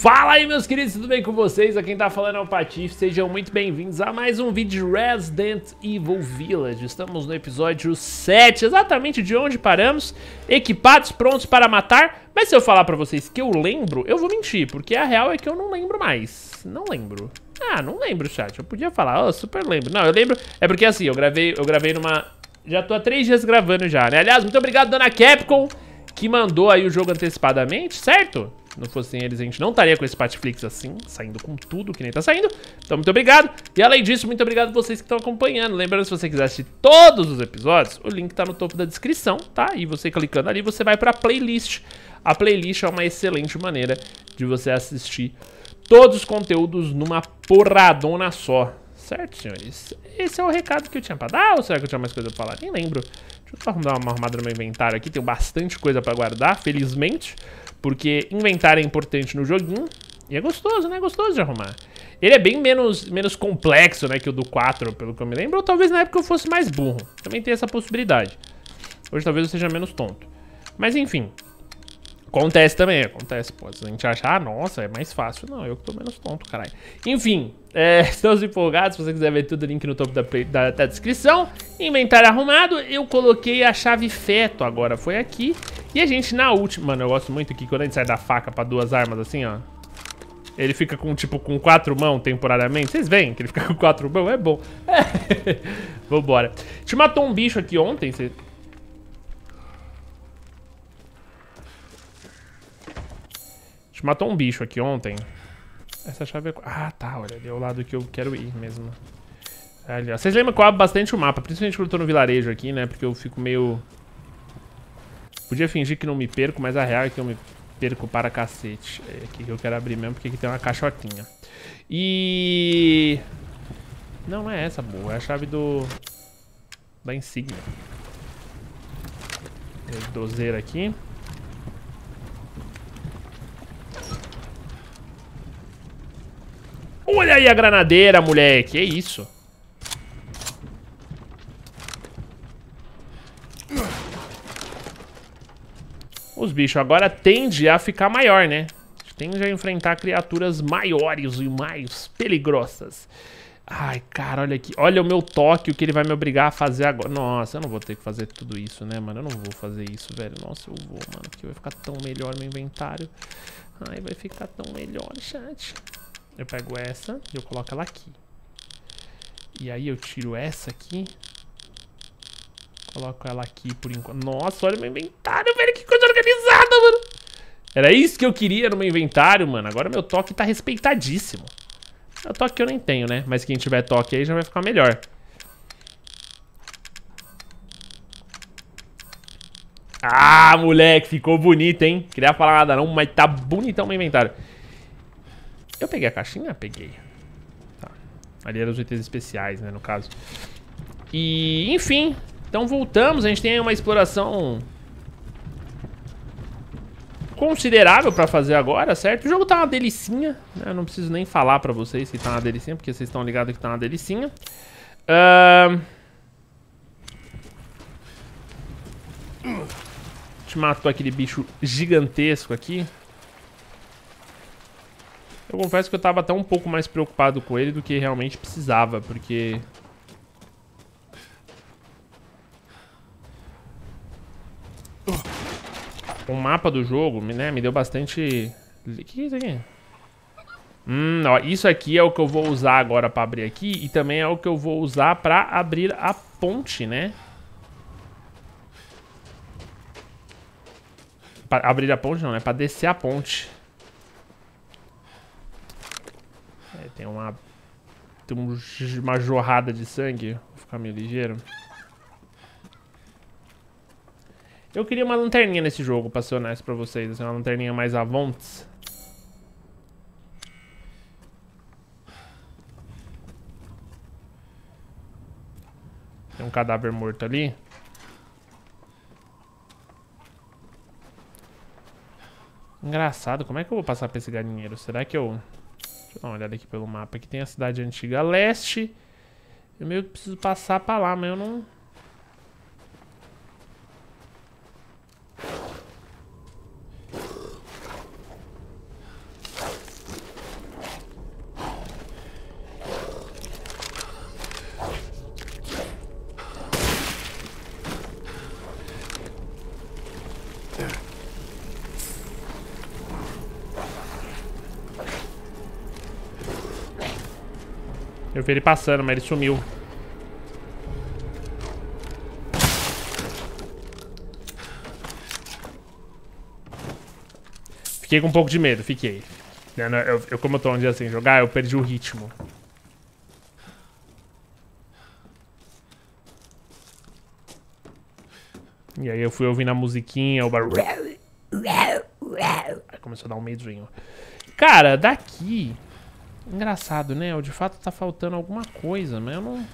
Fala aí meus queridos, tudo bem com vocês? Aqui quem tá falando é o Patife, sejam muito bem-vindos a mais um vídeo de Resident Evil Village Estamos no episódio 7, exatamente de onde paramos Equipados, prontos para matar Mas se eu falar pra vocês que eu lembro, eu vou mentir Porque a real é que eu não lembro mais Não lembro Ah, não lembro, chat, eu podia falar, oh, super lembro Não, eu lembro, é porque assim, eu gravei, eu gravei numa... Já tô há três dias gravando já, né? Aliás, muito obrigado, dona Capcom Que mandou aí o jogo antecipadamente, certo? Não fossem eles, a gente não estaria com esse Patflix assim, saindo com tudo que nem tá saindo. Então, muito obrigado. E além disso, muito obrigado a vocês que estão acompanhando. Lembrando, se você quiser assistir todos os episódios, o link tá no topo da descrição, tá? E você clicando ali, você vai pra playlist. A playlist é uma excelente maneira de você assistir todos os conteúdos numa porradona só. Certo, senhores? Esse é o recado que eu tinha pra dar, ou será que eu tinha mais coisa pra falar? Nem lembro. Deixa eu só dar uma arrumada no meu inventário aqui, tenho bastante coisa pra guardar, felizmente. Porque inventário é importante no joguinho. E é gostoso, né? É gostoso de arrumar. Ele é bem menos, menos complexo, né, que o do 4, pelo que eu me lembro. Ou talvez na época eu fosse mais burro. Também tem essa possibilidade. Hoje talvez eu seja menos tonto. Mas enfim. Acontece também, acontece. Pode a gente achar, ah, nossa, é mais fácil. Não, eu que tô menos tonto, caralho. Enfim, é, estamos empolgados. Se você quiser ver tudo, link no topo da, da, da descrição. Inventário arrumado. Eu coloquei a chave feto agora. Foi aqui. E a gente na última... Mano, eu gosto muito que quando a gente sai da faca pra duas armas assim, ó. Ele fica com, tipo, com quatro mãos temporariamente. Vocês veem que ele fica com quatro mãos? É bom. É. Vambora. A gente matou um bicho aqui ontem. Cê... gente matou um bicho aqui ontem. Essa chave é... Ah, tá. Olha, ali é o lado que eu quero ir mesmo. Ali. Vocês lembram que eu abro bastante o mapa. Principalmente quando eu tô no vilarejo aqui, né? Porque eu fico meio... Podia fingir que não me perco, mas a real é que eu me perco para cacete. É aqui que eu quero abrir mesmo, porque aqui tem uma caixotinha. E... Não, não é essa, boa. É a chave do... Da insígnia. Dozeira aqui. Olha aí a granadeira, moleque. É isso. Os bichos agora tendem a ficar maior, né? Tende a enfrentar criaturas maiores e mais peligrosas. Ai, cara, olha aqui. Olha o meu toque, o que ele vai me obrigar a fazer agora. Nossa, eu não vou ter que fazer tudo isso, né, mano? Eu não vou fazer isso, velho. Nossa, eu vou, mano. Porque vai ficar tão melhor meu inventário. Ai, vai ficar tão melhor, chat. Eu pego essa e eu coloco ela aqui. E aí eu tiro essa aqui. Coloco ela aqui por enquanto. Nossa, olha meu inventário, velho. Que coisa organizada, mano. Era isso que eu queria no meu inventário, mano. Agora meu toque tá respeitadíssimo. O toque que eu nem tenho, né? Mas quem tiver toque aí já vai ficar melhor. Ah, moleque, ficou bonito, hein? Queria falar nada não, mas tá bonitão meu inventário. Eu peguei a caixinha? Peguei. Tá. Ali eram os itens especiais, né, no caso. E, enfim, então voltamos, a gente tem uma exploração considerável pra fazer agora, certo? O jogo tá uma delicinha, né? Eu não preciso nem falar pra vocês que tá uma delicinha, porque vocês estão ligados que tá uma delicinha. Uh... A gente matou aquele bicho gigantesco aqui. Eu confesso que eu tava até um pouco mais preocupado com ele do que realmente precisava, porque o mapa do jogo, né, me deu bastante... O que é isso aqui? Hum, ó, isso aqui é o que eu vou usar agora pra abrir aqui e também é o que eu vou usar pra abrir a ponte, né? Pra abrir a ponte não, né? Pra descer a ponte. É, tem uma... Tem uma jorrada de sangue. Vou ficar meio ligeiro. Eu queria uma lanterninha nesse jogo, pra ser honesto pra vocês. Assim, uma lanterninha mais avontes. Tem um cadáver morto ali. Engraçado, como é que eu vou passar pra esse galinheiro? Será que eu... Deixa eu dar uma olhada aqui pelo mapa. Aqui tem a cidade antiga leste. Eu meio que preciso passar pra lá, mas eu não... vi ele passando, mas ele sumiu. Fiquei com um pouco de medo, fiquei. Eu, eu, eu como eu tô um dia sem jogar, eu perdi o ritmo. E aí eu fui ouvindo a musiquinha, o barulho. Aí começou a dar um medinho. Cara, daqui... Engraçado, né? De fato tá faltando alguma coisa, mas eu não...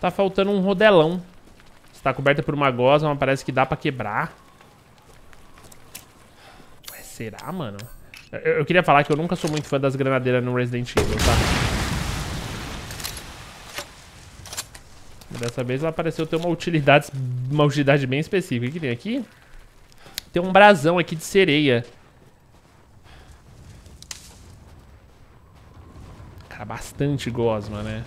Tá faltando um rodelão. Está coberta por uma gosma, mas parece que dá pra quebrar. Ué, será, mano? Eu, eu, queria falar que eu nunca sou muito fã das granadeiras no Resident Evil, tá? Dessa vez ela pareceu ter uma utilidade, uma utilidade bem específica. O que tem aqui? Tem um brasão aqui de sereia. Cara, bastante gosma, né?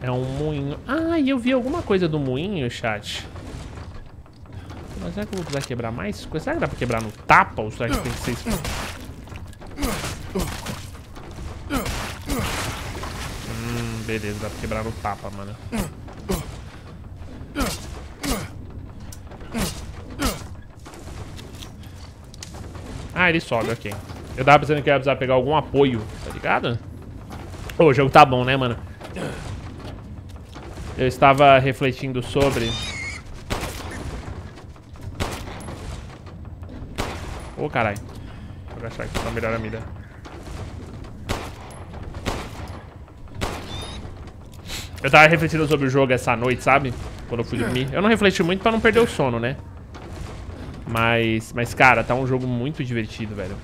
É um moinho. Ah, e eu vi alguma coisa do moinho, chat. Mas será que eu vou precisar quebrar mais? Será que dá pra quebrar no tapa? Ou será que tem que ser... Hum, beleza, dá pra quebrar no tapa, mano. Ah, ele sobe, ok. Eu tava pensando que ia precisar pegar algum apoio, tá ligado? Ô, o jogo tá bom, né, mano? Eu estava refletindo sobre... Ô, oh, caralho. Vou agachar aqui pra melhorar a mira. Eu tava refletindo sobre o jogo essa noite, sabe? Quando eu fui dormir. Eu não refleti muito pra não perder o sono, né? Mas, mas cara, tá um jogo muito divertido, velho.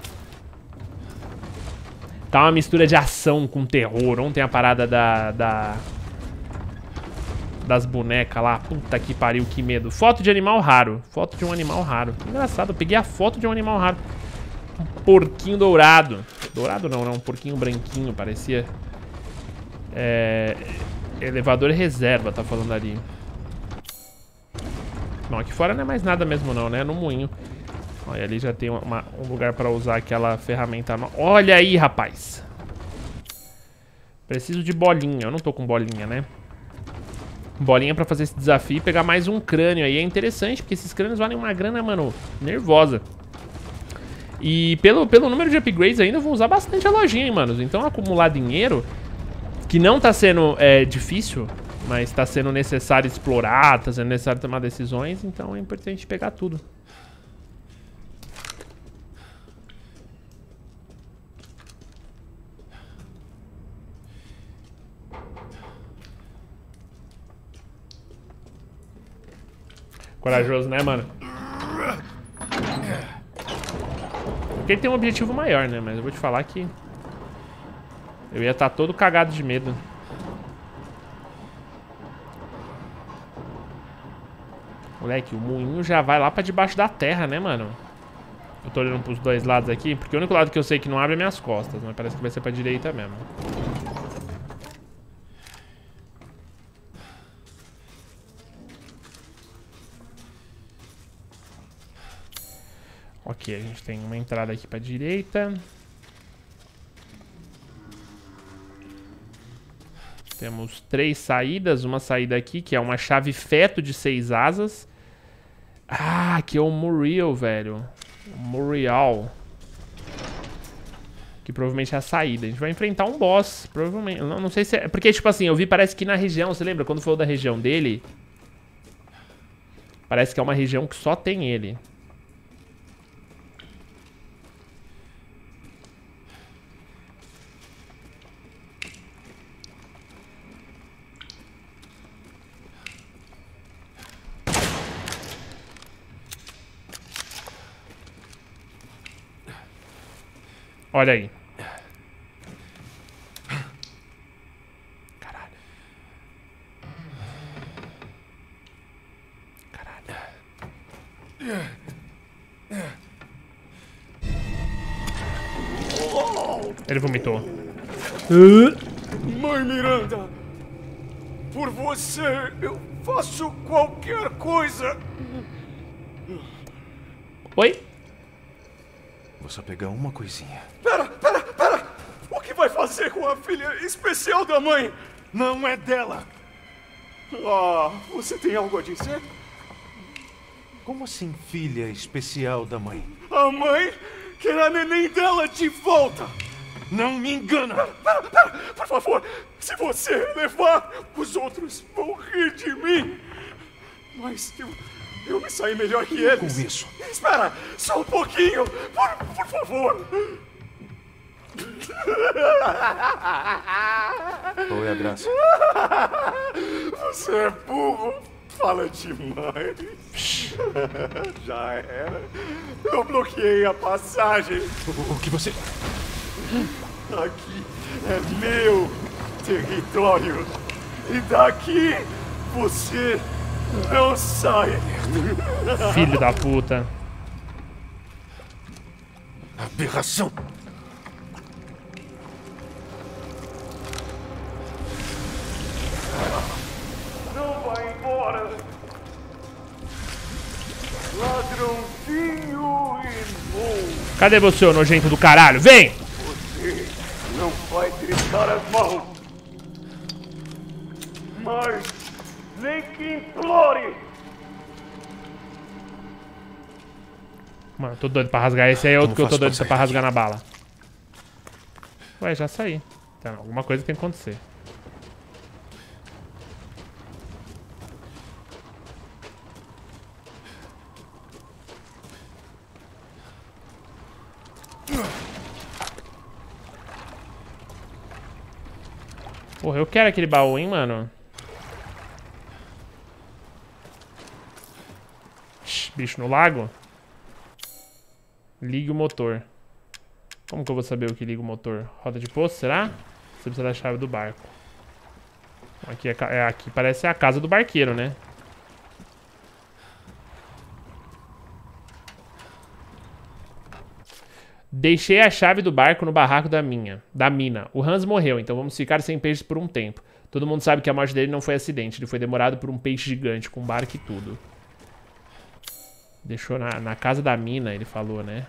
Tá uma mistura de ação com terror. Ontem a parada da... da das bonecas lá. Puta que pariu, que medo. Foto de animal raro. Foto de um animal raro. Engraçado, eu peguei a foto de um animal raro. Um porquinho dourado. Dourado não, não. Um porquinho branquinho, parecia. É... Elevador reserva, tá falando ali. Aqui fora não é mais nada mesmo não, né? No moinho. Olha, ali já tem uma, um lugar pra usar aquela ferramenta. Olha aí, rapaz. Preciso de bolinha. Eu não tô com bolinha, né? bolinha pra fazer esse desafio e pegar mais um crânio aí. É interessante, porque esses crânios valem uma grana, mano, nervosa. E pelo, pelo número de upgrades ainda, eu vou usar bastante a lojinha, hein, manos. Então acumular dinheiro, que não tá sendo é, difícil, mas tá sendo necessário explorar, tá sendo necessário tomar decisões, então é importante pegar tudo. Corajoso, né, mano? Porque ele tem um objetivo maior, né? Mas eu vou te falar que... Eu ia estar tá todo cagado de medo. Moleque, o moinho já vai lá pra debaixo da terra, né, mano? Eu tô olhando pros dois lados aqui, porque o único lado que eu sei que não abre é minhas costas, mas parece que vai ser pra direita mesmo. Ok, a gente tem uma entrada aqui pra direita. Temos três saídas. Uma saída aqui, que é uma chave feto de seis asas. Ah, aqui é o Muriel, velho. Muriel. Que provavelmente é a saída. A gente vai enfrentar um boss, provavelmente. Não, não sei se é... Porque, tipo assim, eu vi, parece que na região... Você lembra? Quando falou da região dele... Parece que é uma região que só tem ele. Olha aí. Caralho. Caralho. Ele vomitou. Mãe Miranda! Por você, eu faço qualquer coisa. Oi? Vou só pegar uma coisinha. Pera, pera, pera! O que vai fazer com a filha especial da mãe? Não é dela! Ah, você tem algo a dizer? Como assim, filha especial da mãe? A mãe quer a neném dela de volta! Não me engana! Pera, pera, por favor, se você levar, os outros vão rir de mim! Mas eu, eu me saí melhor que eles! Com isso. Espera, só um pouquinho, por, por favor! Qual é a graça? Você é burro, fala demais. Já era. Eu bloqueei a passagem. O, o que você. Aqui é meu território. E daqui você não sai. Filho da puta. Aberração! Não vai embora. Ladrãozinho irmão. Cadê você, ô nojento do caralho? Vem! Você não vai gritar as mãos. Mas nem que implore. Mano, tô doido pra rasgar. Esse aí é outro que eu tô pra doido pra daqui? rasgar na bala. Ué, já saí. Então, alguma coisa tem que acontecer. Porra, eu quero aquele baú, hein, mano. Bicho no lago? Ligue o motor. Como que eu vou saber o que liga o motor? Roda de poço, será? Você precisa da chave do barco. Aqui, é, é, aqui parece a casa do barqueiro, né? Deixei a chave do barco no barraco da minha, da mina. O Hans morreu, então vamos ficar sem peixes por um tempo. Todo mundo sabe que a morte dele não foi acidente, ele foi demorado por um peixe gigante, com barco e tudo. Deixou na, na casa da mina, ele falou, né?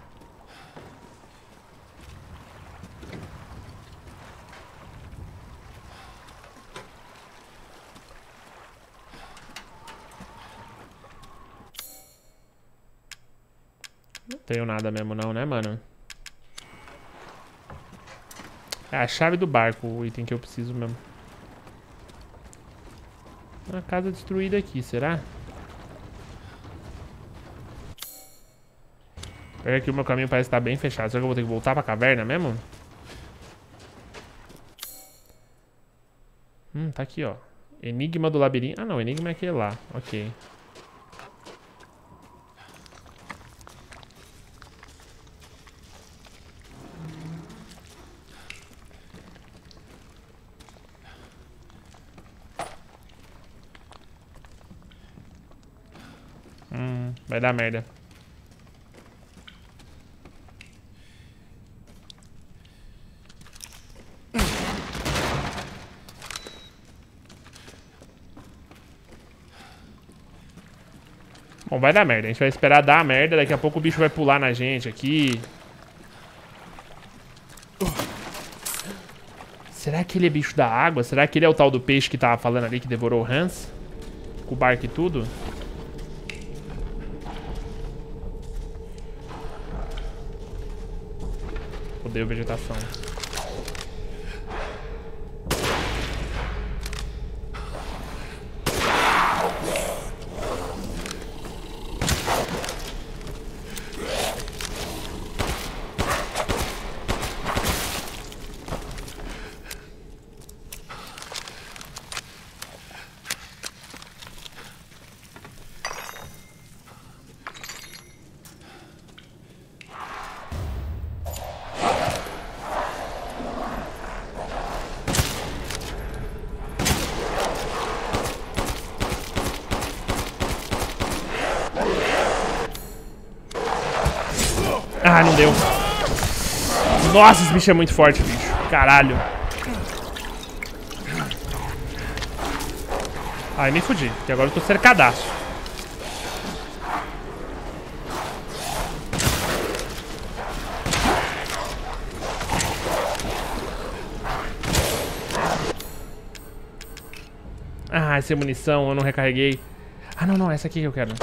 Não tenho nada mesmo não, né, mano? É a chave do barco, o item que eu preciso mesmo. Uma casa destruída aqui, será? Pega que o meu caminho parece estar bem fechado. Será que eu vou ter que voltar pra caverna mesmo? Hum, tá aqui, ó. Enigma do labirinto. Ah, não. Enigma é aquele lá. Ok. Hum, vai dar merda. Vai dar merda. A gente vai esperar dar a merda. Daqui a pouco o bicho vai pular na gente aqui. Será que ele é bicho da água? Será que ele é o tal do peixe que tava falando ali que devorou o Hans? Com o barco e tudo? Odeio vegetação. Não deu. Nossa, esse bicho é muito forte, bicho. Caralho. Ai, me fudi, porque agora eu tô cercadaço. Ah, essa é munição, eu não recarreguei. Ah, não, não, essa aqui que eu quero.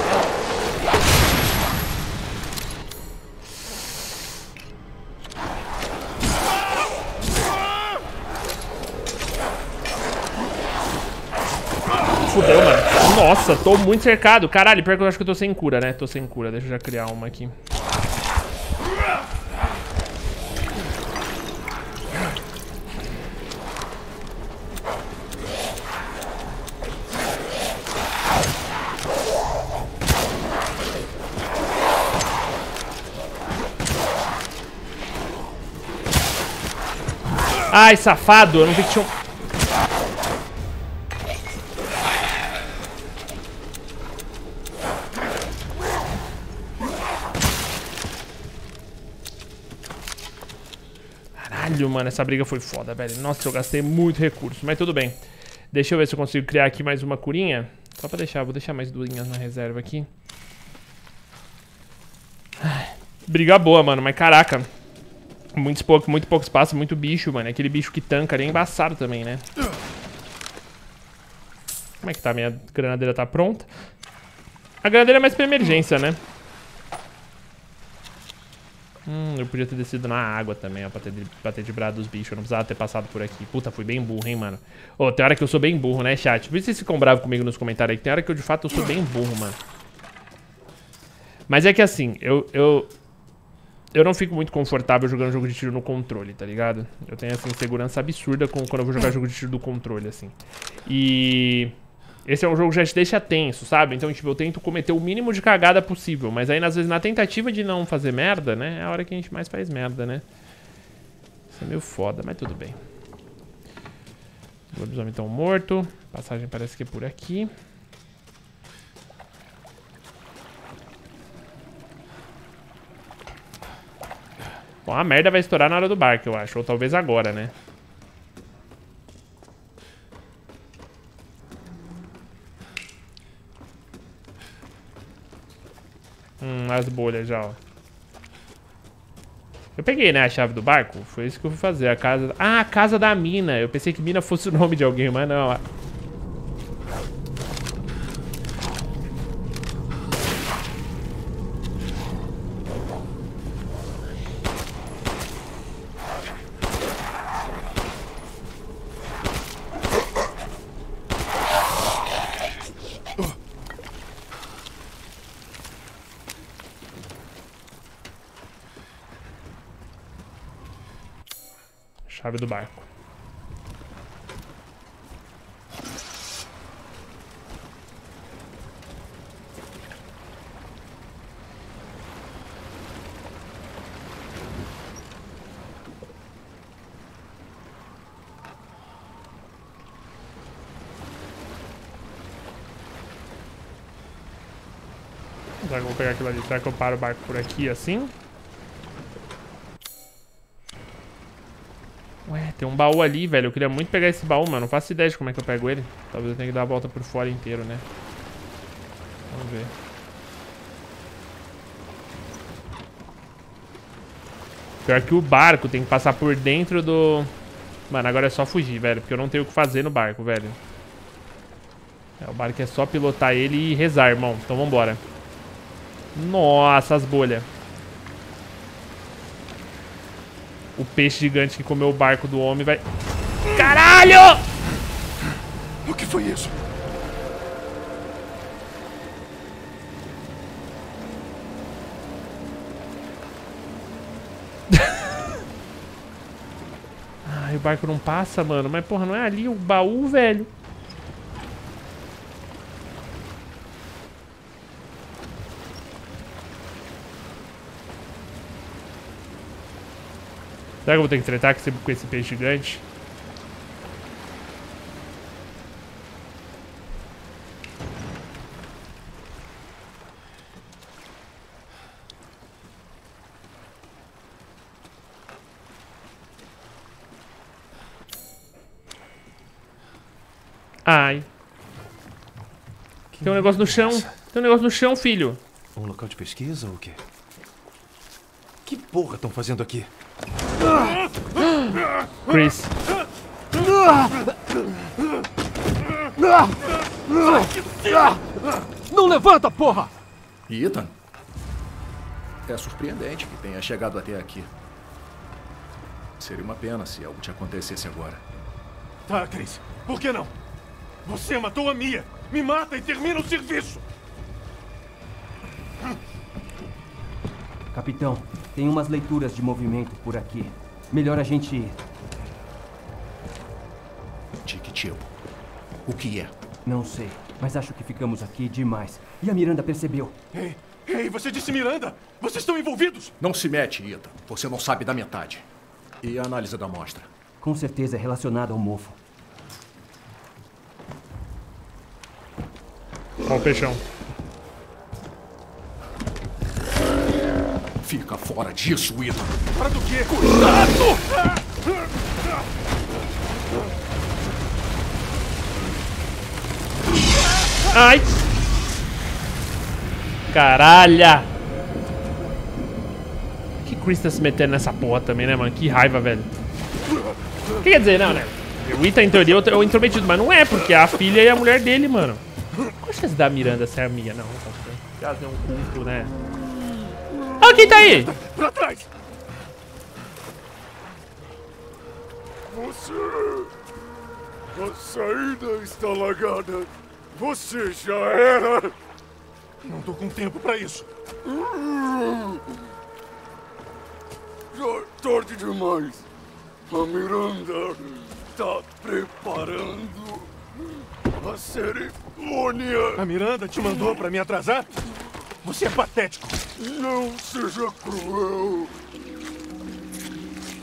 Nossa, tô muito cercado. Caralho, pior que eu acho que eu tô sem cura, né? Tô sem cura. Deixa eu já criar uma aqui. Ai, safado. Eu não vi que tinha um... Caralho, mano, essa briga foi foda, velho. Nossa, eu gastei muito recurso, mas tudo bem. Deixa eu ver se eu consigo criar aqui mais uma curinha. Só pra deixar, vou deixar mais duas na reserva aqui. Ai, briga boa, mano, mas caraca. Muito pouco, muito pouco espaço, muito bicho, mano. Aquele bicho que tanca ali é embaçado também, né? Como é que tá? Minha granadeira tá pronta. A granadeira é mais pra emergência, né? Hum, eu podia ter descido na água também, ó, pra ter, pra ter debrado os bichos. Eu não precisava ter passado por aqui. Puta, fui bem burro, hein, mano. Ô, oh, tem hora que eu sou bem burro, né, chat? Por isso vocês ficam bravos comigo nos comentários aí. Tem hora que eu, de fato, eu sou bem burro, mano. Mas é que assim, eu, eu, eu não fico muito confortável jogando jogo de tiro no controle, tá ligado? Eu tenho essa insegurança absurda com, quando eu vou jogar jogo de tiro do controle, assim. E... Esse é um jogo que já te deixa tenso, sabe? Então, tipo, eu tento cometer o mínimo de cagada possível. Mas aí, às vezes, na tentativa de não fazer merda, né? É a hora que a gente mais faz merda, né? Isso é meio foda, mas tudo bem. O lobisomem tão morto. Passagem parece que é por aqui. Bom, a merda vai estourar na hora do barco, eu acho. Ou talvez agora, né? Hum, as bolhas já, ó. Eu peguei, né, a chave do barco. Foi isso que eu fui fazer. A casa... Ah, a casa da mina. Eu pensei que mina fosse o nome de alguém, mas não. Chave do barco. Será que eu vou pegar aquilo ali? Será que eu paro o barco por aqui assim? Tem um baú ali, velho. Eu queria muito pegar esse baú, mano. Não faço ideia de como é que eu pego ele. Talvez eu tenha que dar a volta por fora inteiro, né? Vamos ver. Pior que o barco tem que passar por dentro do... Mano, agora é só fugir, velho. Porque eu não tenho o que fazer no barco, velho. É, o barco é só pilotar ele e rezar, irmão. Então vambora. Nossa, as bolhas. O peixe gigante que comeu o barco do homem vai... Caralho! O que foi isso? Ai, o barco não passa, mano. Mas, porra, não é ali o baú, velho? Será que eu vou ter que tretar com esse, peixe gigante? Ai. Tem um negócio no chão. Tem um negócio no chão, filho. Um local de pesquisa ou o quê? Que porra estão fazendo aqui? Chris. Não levanta, porra! Ethan? É surpreendente que tenha chegado até aqui. Seria uma pena se algo te acontecesse agora. Tá, Chris. Por que não? Você matou a Mia. Me mata e termina o serviço. Capitão, tem umas leituras de movimento por aqui. Melhor a gente ir. Tipo? O que é? Não sei, mas acho que ficamos aqui demais. E a Miranda percebeu. Ei, ei, você disse Miranda? Vocês estão envolvidos? Não se mete, Ethan. Você não sabe da metade. E a análise da amostra? Com certeza é relacionada ao mofo. Ó o peixão. Fica fora disso, Ethan. Para do quê? Cuidado! Ai! Caralho! Que Chris tá se metendo nessa porra também, né, mano? Que raiva, velho. O que quer dizer, não, né? O Ethan, em teoria, é o intrometido, mas não é, porque é a filha e a mulher dele, mano. Qual a chance da Miranda ser a minha? Não, não ser. Ela tem um culto, né? Olha quem tá aí! Pra trás! Você... A saída está lagada. Você já era. Não tô com tempo pra isso. Já é tarde demais. A Miranda está preparando a cerimônia. A Miranda te mandou pra me atrasar? Você é patético. Não seja cruel.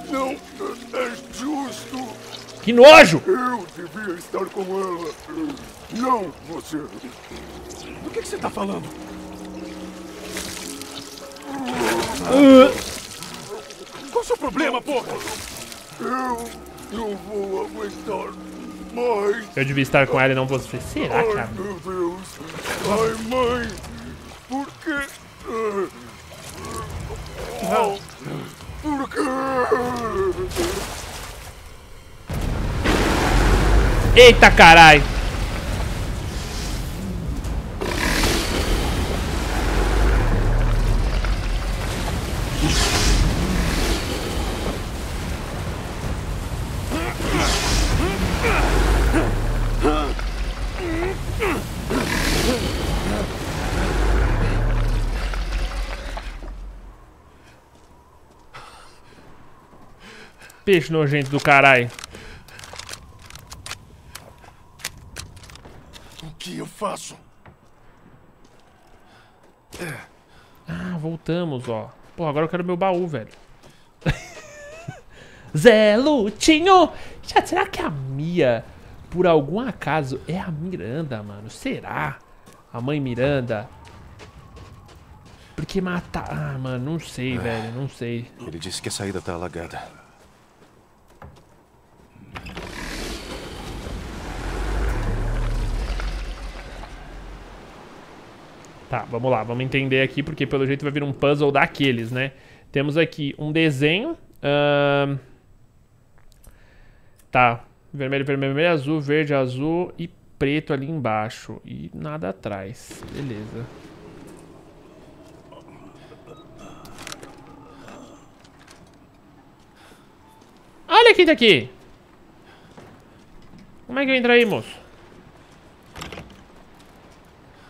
Não é justo. Que nojo! Eu devia estar com ela. Não você. Do que, que você tá falando? Qual o seu problema, porra? Eu não vou aguentar mais. Eu devia estar com ela e não você. Será, Ai, cara? meu Deus. Ai, mãe. Por quê? Não. Por quê? Eita, carai! Peixe nojento do caralho. O que eu faço? Ah, voltamos, ó. Pô, agora eu quero meu baú, velho. Zé Lutinho! Já, será que a Mia, por algum acaso, é a Miranda, mano? Será? A mãe Miranda? Porque matar... Ah, mano, não sei, velho, não sei. Ele disse que a saída tá alagada. Tá, vamos lá, vamos entender aqui, porque pelo jeito vai vir um puzzle daqueles, né? Temos aqui um desenho. ahn, Tá, vermelho, vermelho, vermelho, azul, verde, azul e preto ali embaixo. E nada atrás. Beleza. Olha quem tá aqui! Como é que eu entro aí, moço?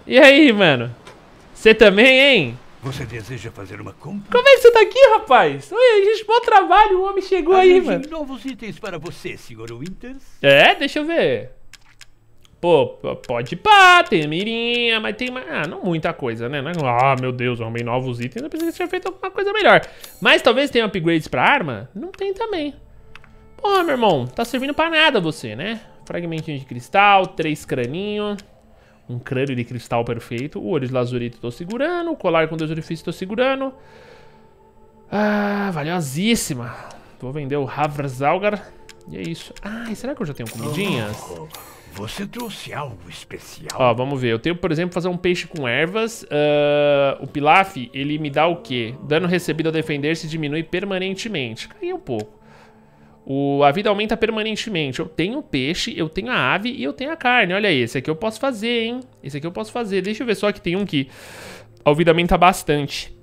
E aí, mano? Você também, hein? Você deseja fazer uma compra? Como é que você tá aqui, rapaz? Oi, a gente bom trabalho, o homem chegou aí, mano. novos itens para você, Sr. Winters. É, deixa eu ver. Pô, pode pá, tem mirinha, mas tem mais. Ah, não muita coisa, né? É- Ah, meu Deus, eu arrumei novos itens. Eu pensei que você tinha feito alguma coisa melhor. Mas talvez tenha upgrades pra arma? Não tem também. Porra, meu irmão, tá servindo pra nada você, né? Fragmentinho de cristal, três craninhos. Um crânio de cristal perfeito. O olho de lazurito tô segurando. O colar com dois orifícios tô segurando. Ah, valiosíssima. Vou vender o Havrazalgar. E é isso. Ah, e será que eu já tenho comidinhas? Você trouxe algo especial? Ó, vamos ver. Eu tenho, por exemplo, fazer um peixe com ervas. Ah, o pilaf, ele me dá o quê? Dano recebido ao defender-se diminui permanentemente. Caiu um pouco. O, a vida aumenta permanentemente. Eu tenho peixe, eu tenho a ave e eu tenho a carne. Olha aí, esse aqui eu posso fazer, hein? Esse aqui eu posso fazer. Deixa eu ver só que tem um que a vida aumenta bastante.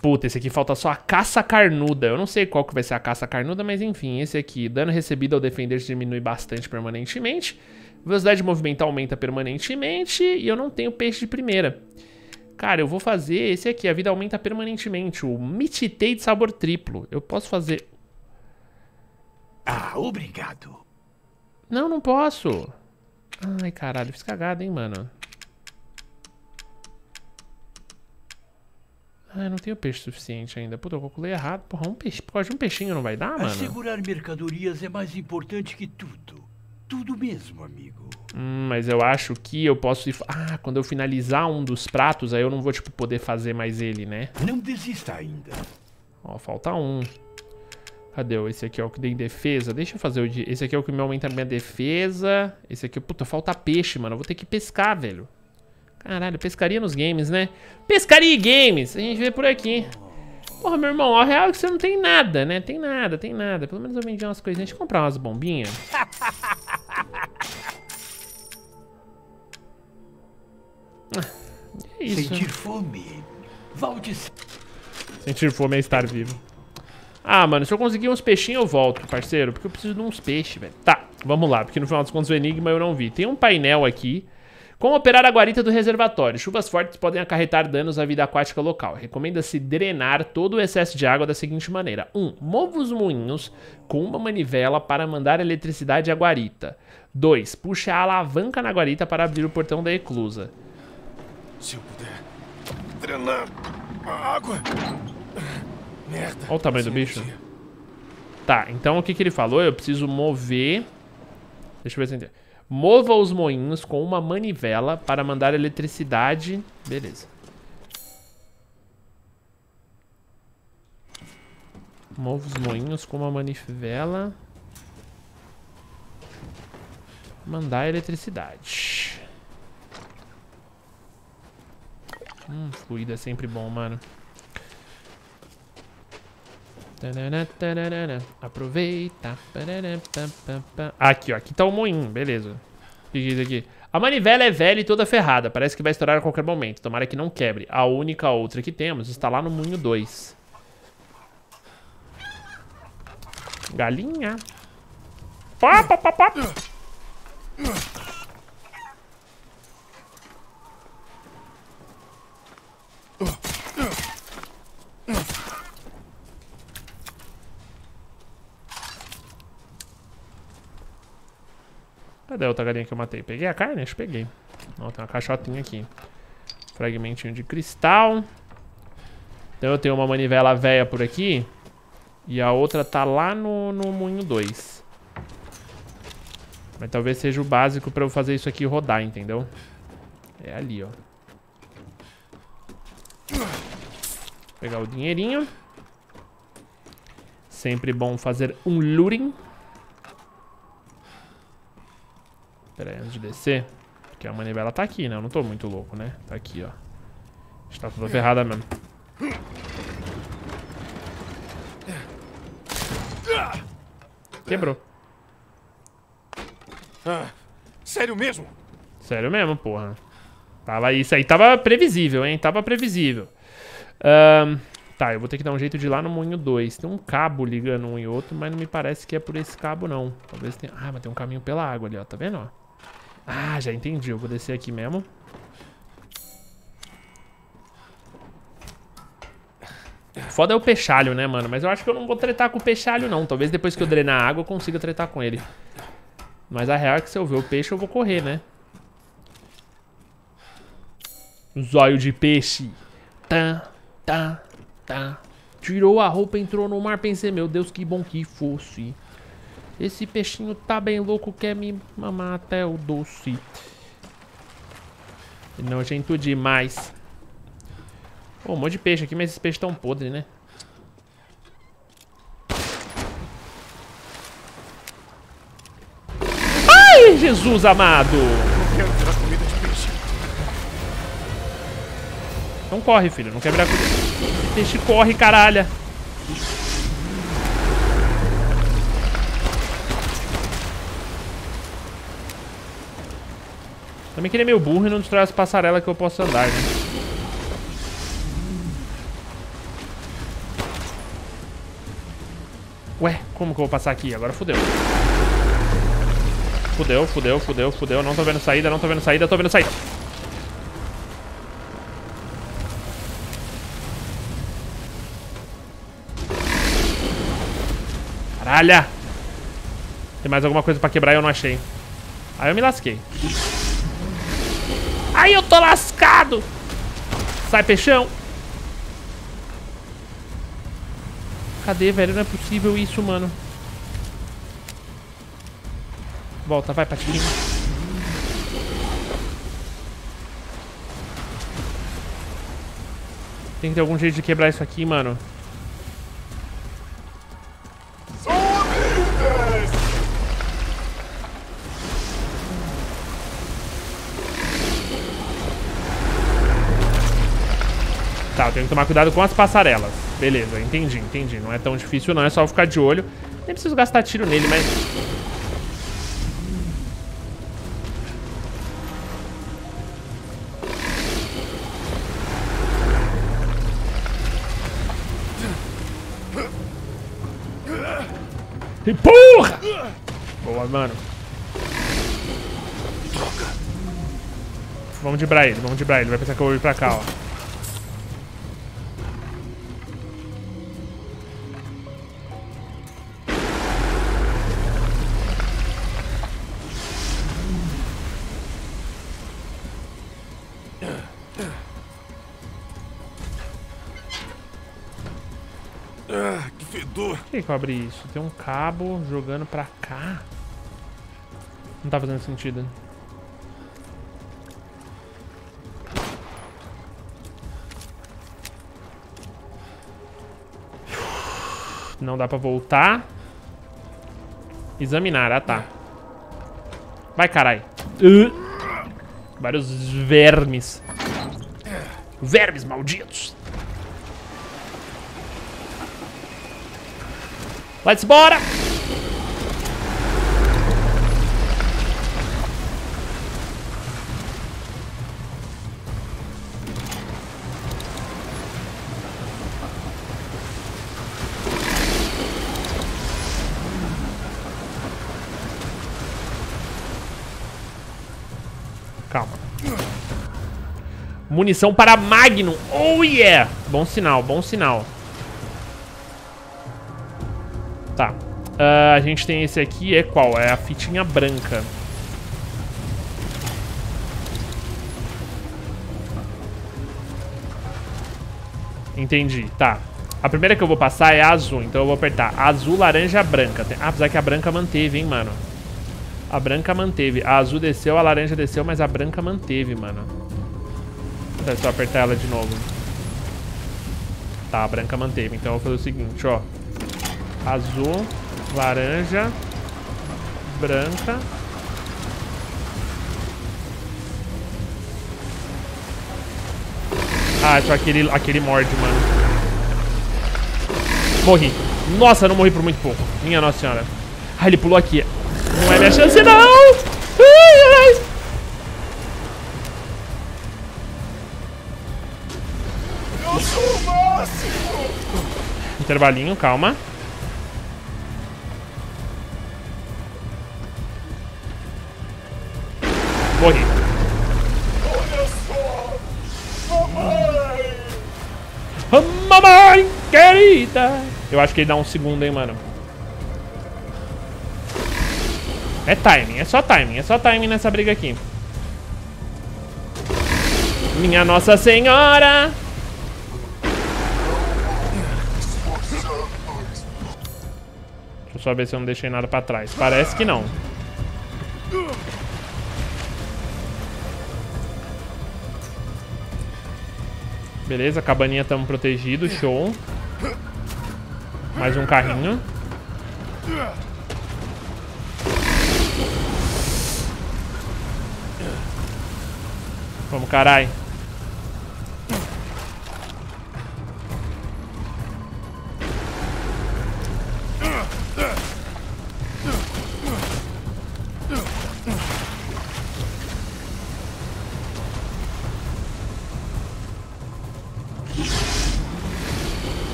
Puta, esse aqui falta só a caça carnuda. Eu não sei qual que vai ser a caça carnuda, mas enfim, esse aqui. Dano recebido ao defender-se diminui bastante permanentemente. Velocidade de movimento aumenta permanentemente. E eu não tenho peixe de primeira. Cara, eu vou fazer esse aqui. A vida aumenta permanentemente. O Mititei de sabor triplo. Eu posso fazer... Ah, obrigado. Não, não posso. Ai, caralho. Fiz cagada, hein, mano. Ah, eu não tenho peixe suficiente ainda. Puta, eu calculei errado. Porra, um peixe, por causa de um peixinho não vai dar, mano? Assegurar mercadorias é mais importante que tudo. Tudo mesmo, amigo. Hum, mas eu acho que eu posso ir... Ah, quando eu finalizar um dos pratos, aí eu não vou, tipo, poder fazer mais ele, né? Não desista ainda. Ó, falta um. Cadê? o- Esse aqui é o que tem defesa. Deixa eu fazer o de... Esse aqui é o que me aumenta a minha defesa. Esse aqui... Puta, falta peixe, mano. Eu vou ter que pescar, velho. Caralho, pescaria nos games, né? Pescaria e games. A gente vê por aqui. Porra, meu irmão, a real é que você não tem nada, né? Tem nada, tem nada. Pelo menos eu vendi umas coisinhas. Deixa eu comprar umas bombinhas. Ah, É isso. Sentir fome. Volte Sentir fome é estar vivo. Ah, mano, se eu conseguir uns peixinhos eu volto, parceiro. Porque eu preciso de uns peixes, velho. Tá, vamos lá. Porque no final dos contos o Enigma eu não vi. Tem um painel aqui. Como operar a guarita do reservatório. Chuvas fortes podem acarretar danos à vida aquática local. Recomenda-se drenar todo o excesso de água da seguinte maneira. 1. Um, mova os moinhos com uma manivela para mandar eletricidade à guarita. 2. Puxe a alavanca na guarita para abrir o portão da eclusa. Se eu puder drenar a água. Merda. Olha o tamanho do Sem bicho. energia. Tá, então o que, que ele falou? Eu preciso mover. Deixa eu ver se eu entendo. Mova os moinhos com uma manivela para mandar eletricidade. Beleza. Mova os moinhos com uma manivela. Mandar eletricidade. Hum, fluido é sempre bom, mano. Aproveita. Aqui, ó. Aqui tá o moinho. Beleza. O que isso aqui? A manivela é velha e toda ferrada. Parece que vai estourar a qualquer momento. Tomara que não quebre. A única outra que temos está lá no moinho 2. Galinha. Pá, pá, pá, pá. Cadê a outra galinha que eu matei? Peguei a carne? Acho que peguei. Ó, tem uma caixotinha aqui. Fragmentinho de cristal. Então eu tenho uma manivela velha por aqui. E a outra tá lá no, no moinho 2. Mas talvez seja o básico pra eu fazer isso aqui rodar, entendeu? É ali, ó. Pegar o dinheirinho. Sempre bom fazer um looting. Pera aí, antes de descer. Porque a manivela tá aqui, né? Eu não tô muito louco, né? Tá aqui, ó. Está toda ferrada mesmo. Quebrou. Ah, sério mesmo? Sério mesmo, porra. Tava, isso aí tava previsível, hein? Tava previsível. Ahn, tá, eu vou ter que dar um jeito de ir lá no moinho 2. Tem um cabo ligando um e outro, mas não me parece que é por esse cabo, não. Talvez tenha... Ah, mas tem um caminho pela água ali, ó. Tá vendo, ó? Ah, já entendi. Eu vou descer aqui mesmo. Foda é o peixalho, né, mano? Mas eu acho que eu não vou tretar com o peixalho, não. Talvez depois que eu drenar a água eu consiga tretar com ele. Mas a real é que se eu ver o peixe eu vou correr, né? Zóio de peixe. Tá, tá, tá. Tirou a roupa, entrou no mar. Pensei, meu Deus, que bom que fosse. Esse peixinho tá bem louco, quer me mamar até o doce. Nojento demais. Pô, um monte de peixe aqui, mas esses peixes tão podres, né? Jesus amado. Não quero comida de peixe. Corre, filho. Não quer virar comida. Peixe corre, caralho. Também que ele é meio burro e não destrói as passarelas que eu posso andar, né? Ué, como que eu vou passar aqui? Agora fudeu. Fudeu, fudeu, fudeu, fudeu. Não tô vendo saída, não tô vendo saída, tô vendo saída. Caralho! Tem mais alguma coisa pra quebrar e eu não achei. Aí eu me lasquei. Aí eu tô lascado! Sai, peixão! Cadê, velho? Não é possível isso, mano. Volta, vai, patinho. Tem que ter algum jeito de quebrar isso aqui, mano. Tenho que tomar cuidado com as passarelas. Beleza, entendi, entendi. Não é tão difícil não, é só ficar de olho. Nem preciso gastar tiro nele, mas... E porra! Boa, mano. Vamos de ele, vamos de ele. Vai pensar que eu vou vir pra cá, ó. Que, eu abri isso? Tem um cabo jogando pra cá. Não tá fazendo sentido. Não dá pra voltar. Examinar, ah tá. Vai, carai. Uh. Vários vermes. Vermes malditos. Let's bora! Calma. Munição para Magnum. Oh, yeah! Bom sinal, bom sinal. Tá. Uh, a gente tem esse aqui, é qual? É a fitinha branca. Entendi, tá. A primeira que eu vou passar é azul, então eu vou apertar azul, laranja, branca. Ah, apesar que a branca manteve, hein, mano. A branca manteve. A azul desceu, a laranja desceu, mas a branca manteve, mano. Eu só apertar ela de novo. Tá, a branca manteve. Então eu vou fazer o seguinte, ó. Azul, laranja, branca. Ah, só aquele, aquele morde, mano. Morri. Nossa, não morri por muito pouco. Minha nossa senhora. Ah, ele pulou aqui. Não é minha chance, não! Ai, ai. Eu sou o máximo! Intervalinho, calma. Morri. Olha só! Mamãe! Mamãe querida! Eu acho que ele dá um segundo, hein, mano. É timing, é só timing, é só timing nessa briga aqui. Minha Nossa Senhora! Deixa eu só ver se eu não deixei nada pra trás. Parece que não. Beleza, cabaninha estamos protegido, show. Mais um carrinho. Vamos, carai.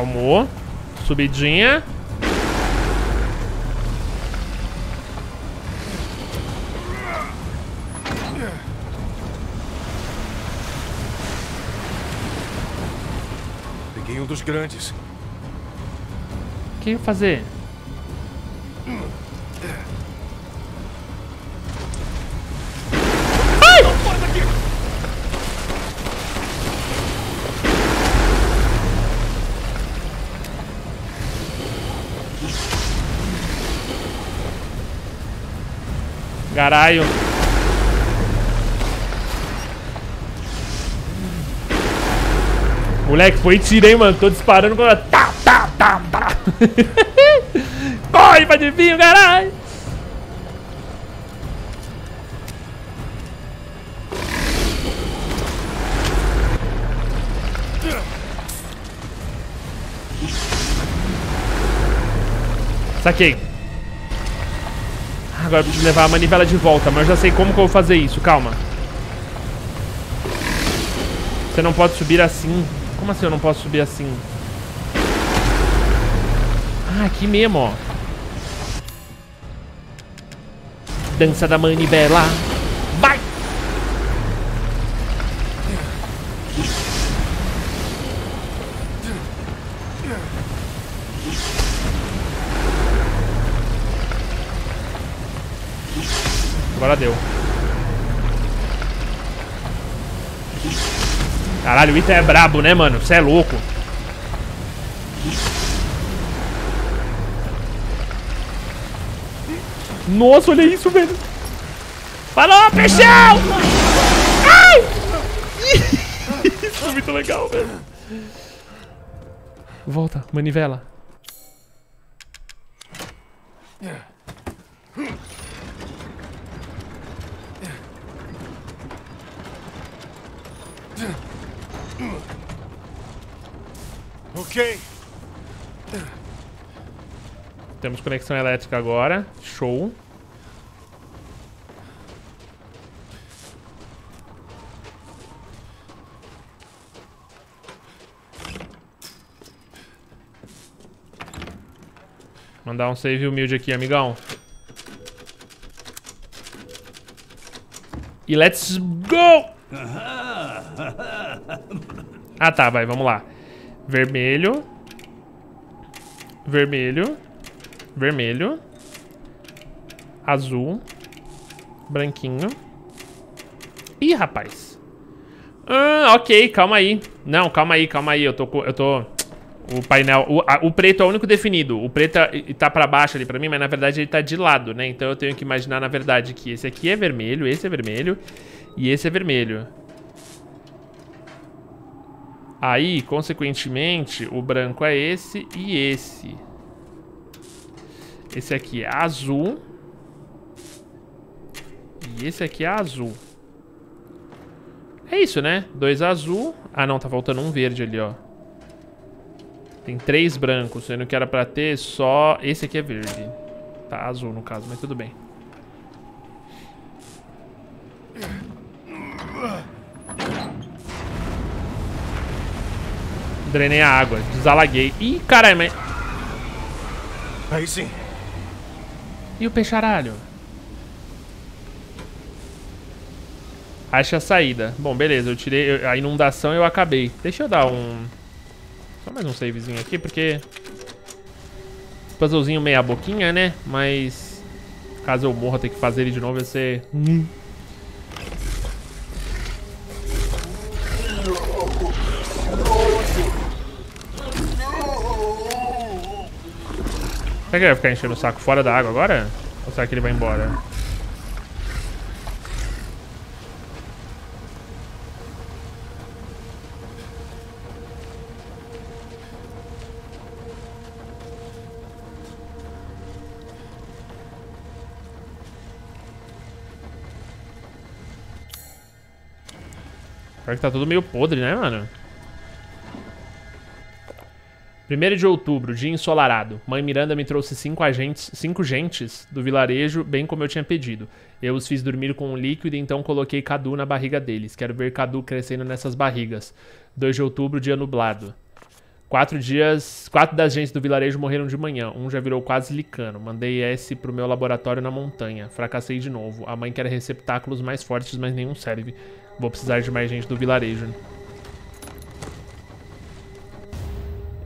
Calmou. Subidinha. Peguei um dos grandes. O que fazer? Caralho. Moleque, foi tiro, hein, mano. Tô disparando com. Tá, tá, tá, tá. Corre, Padivinho, caralho. Saquei. Agora preciso levar a manivela de volta, mas eu já sei como que eu vou fazer isso, calma. Você não pode subir assim. Como assim eu não posso subir assim? Ah, aqui mesmo, ó. Dança da manivela. Vai! Agora deu. Caralho, o Ita é brabo, né, mano? Você é louco. Nossa, olha isso, velho. Falou, peixão! Ai! Isso é muito legal, velho. Volta, manivela. Ok. Temos conexão elétrica agora. Show. Mandar um save humilde aqui, amigão. E let's go! Ah, tá, vai, vamos lá. Vermelho. Vermelho. Vermelho. Azul. Branquinho. Ih, rapaz. Ah, ok, calma aí. Não, calma aí, calma aí. Eu tô... Eu tô... O painel... O, a, o preto é o único definido. O preto tá, tá pra baixo ali pra mim, mas na verdade ele tá de lado, né? Então eu tenho que imaginar, na verdade, que esse aqui é vermelho, esse é vermelho e esse é vermelho. Aí, consequentemente, o branco é esse e esse. Esse aqui é azul. E esse aqui é azul. É isso, né? Dois azul. Ah, não, tá faltando um verde ali, ó. Tem três brancos, sendo que era pra ter só... Esse aqui é verde. Tá azul, no caso, mas tudo bem. Drenei a água, desalaguei. Ih, caralho, mas... Aí sim. E o peixaralho? Acha a saída. Bom, beleza, eu tirei a inundação e eu acabei. Deixa eu dar um... Só mais um savezinho aqui, porque... Puzzlezinho meia boquinha, né? Mas... Caso eu morra ter que fazer ele de novo, vai ser... Será que ele vai ficar enchendo o saco fora da água agora? Ou será que ele vai embora? Pior que tá tudo meio podre, né, mano? 1 de outubro, dia ensolarado. Mãe Miranda me trouxe cinco agentes, cinco gentes do vilarejo, bem como eu tinha pedido. Eu os fiz dormir com um líquido e então coloquei Cadu na barriga deles. Quero ver Cadu crescendo nessas barrigas. 2 de outubro, dia nublado. Quatro dias. Quatro das gentes do vilarejo morreram de manhã. Um já virou quase licano. Mandei esse pro meu laboratório na montanha. Fracassei de novo. A mãe quer receptáculos mais fortes, mas nenhum serve. Vou precisar de mais gente do vilarejo.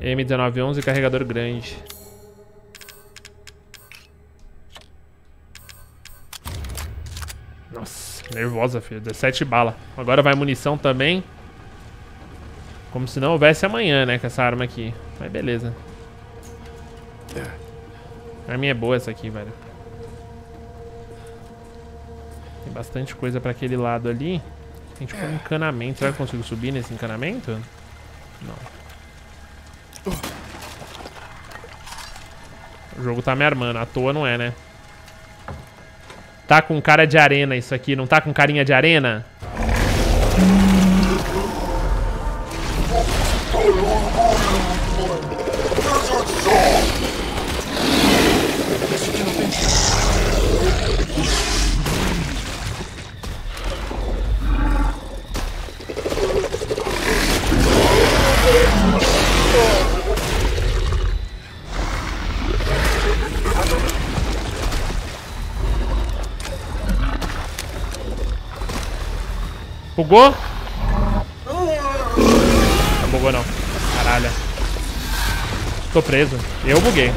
M1911 carregador grande. Nossa, nervosa, filho. 17 bala. Agora vai munição também. Como se não houvesse amanhã, né, com essa arma aqui. Mas beleza. A arminha é boa essa aqui, velho. Tem bastante coisa pra aquele lado ali. Tem tipo um encanamento. Será que eu consigo subir nesse encanamento? Não. O jogo tá me armando, à toa não é, né? Tá com cara de arena isso aqui, não tá com carinha de arena? Bugou? Não bugou não. Caralho. Tô preso. Eu buguei.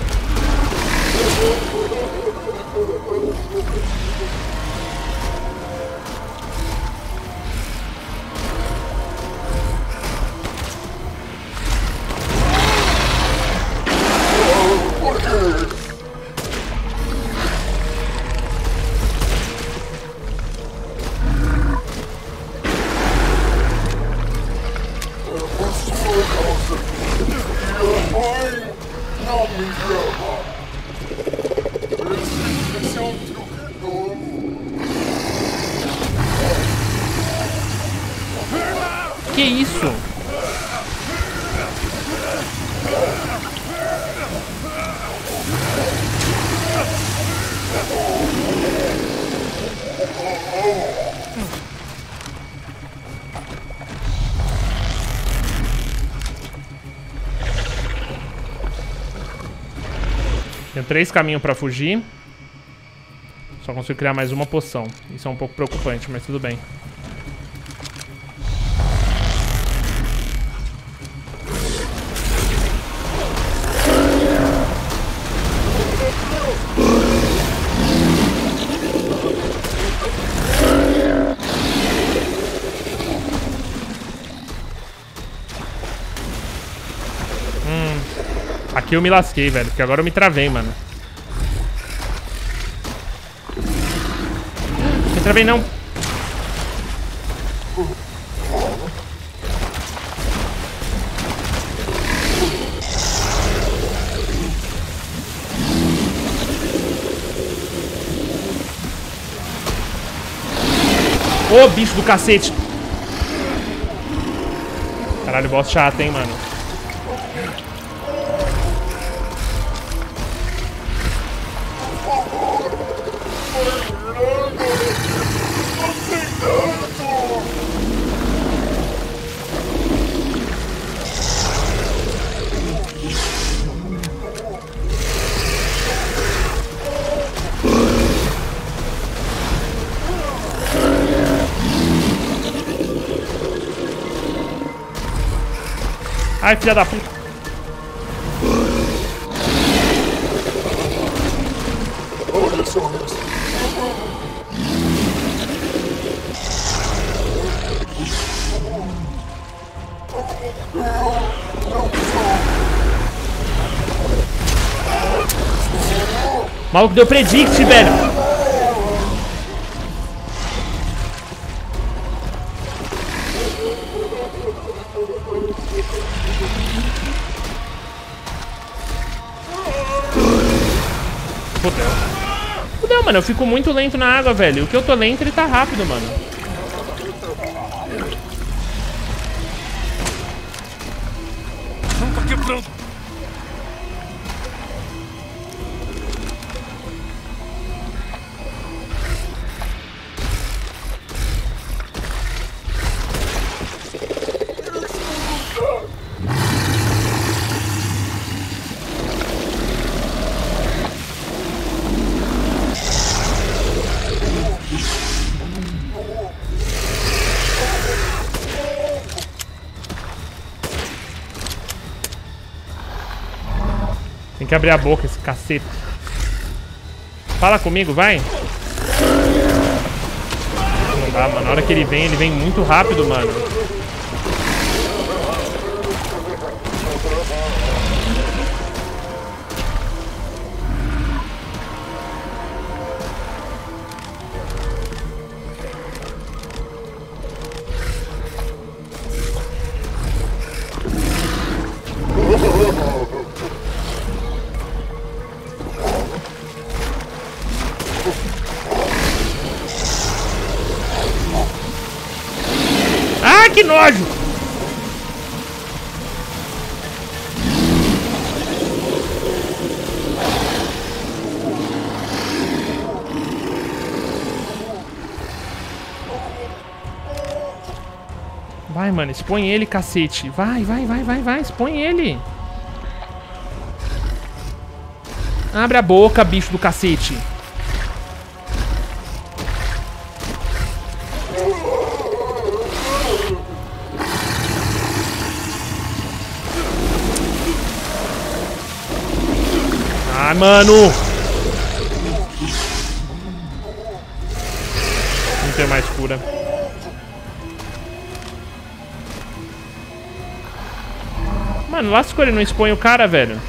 Três caminhos pra fugir. Só consigo criar mais uma poção. Isso é um pouco preocupante, mas tudo bem. Aqui eu me lasquei, velho. Porque agora eu me travei, mano. Travei não. Ô, bicho do cacete. Caralho, boss chato, hein, mano. Ai, filha da puta. Maluco deu predict, velho. Mano. Eu fico muito lento na água, velho. O que eu tô lento, ele tá rápido, mano. Tem que abrir a boca esse cacete. Fala comigo, vai. Não dá, mano. Na hora que ele vem, ele vem muito rápido, mano. Expõe ele, cacete. Vai, vai, vai, vai, vai, expõe ele. Abre a boca, bicho do cacete. Ah, mano! Não tem mais cura. Mano, lascou ele não expõe o cara, velho.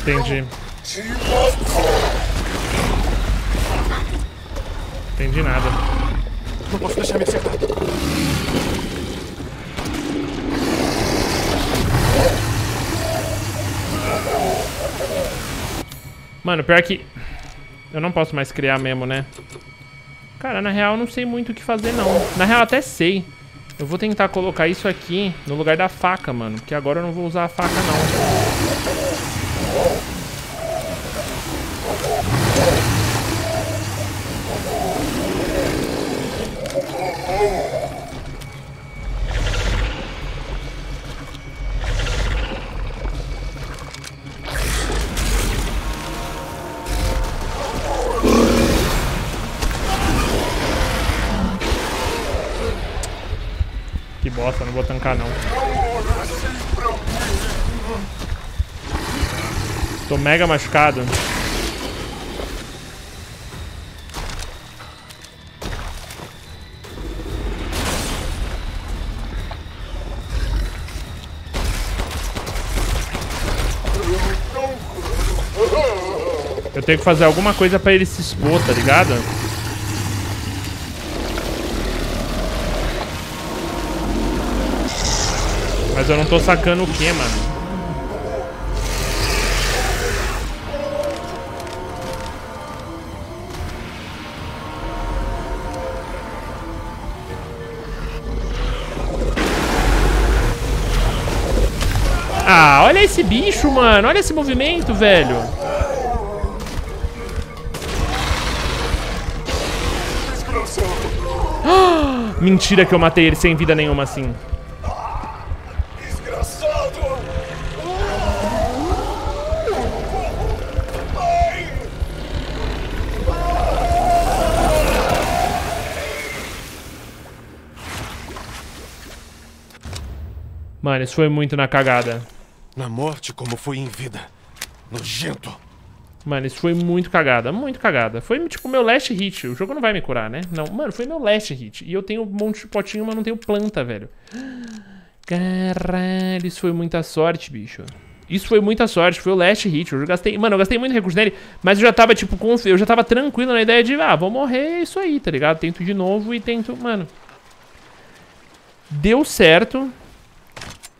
Entendi. Entendi nada. Não posso deixar me Mano, pior que... Eu não posso mais criar mesmo, né? Cara, na real eu não sei muito o que fazer, não. Na real até sei. Eu vou tentar colocar isso aqui no lugar da faca, mano. Porque agora eu não vou usar a faca, não. Mega machucado. Eu tenho que fazer alguma coisa pra ele se expor, tá ligado? Mas eu não tô sacando o que, mano. Ah, olha esse bicho, mano. Olha esse movimento, velho. Ah, Mentira que eu matei ele sem vida nenhuma assim. Mano, isso foi muito na cagada. Na morte, como foi em vida. Nojento. Mano, isso foi muito cagada, muito cagada. Foi tipo meu last hit. O jogo não vai me curar, né? Não, mano, foi meu last hit. E eu tenho um monte de potinho, mas não tenho planta, velho. Caralho, isso foi muita sorte, bicho. Isso foi muita sorte, foi o last hit. Eu gastei, mano, eu gastei muito recurso nele, mas eu já tava, tipo, confi... eu já tava tranquilo na ideia de, ah, vou morrer, é isso aí, tá ligado? Tento de novo e tento, mano. Deu certo.